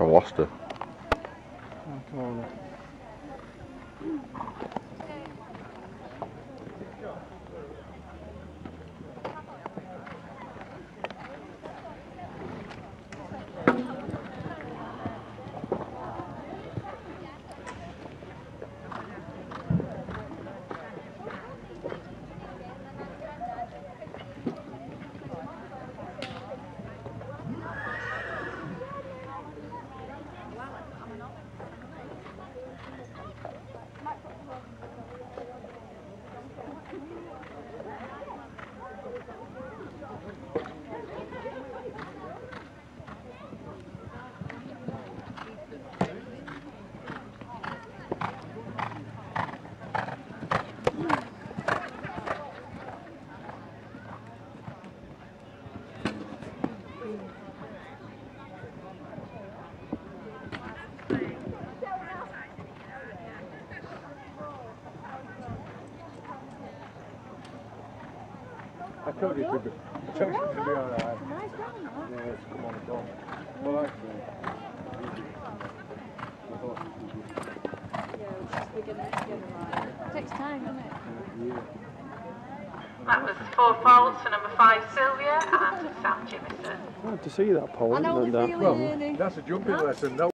I lost her. I told you to be, I told you to be alright. Yes, come on, go. Well, actually, I thought Takes time, doesn't it? That was four faults for number five, Silvia, and Sam Jimmison. Glad to see that pole. I know the that. feeling, Well. That's a jumping lesson. That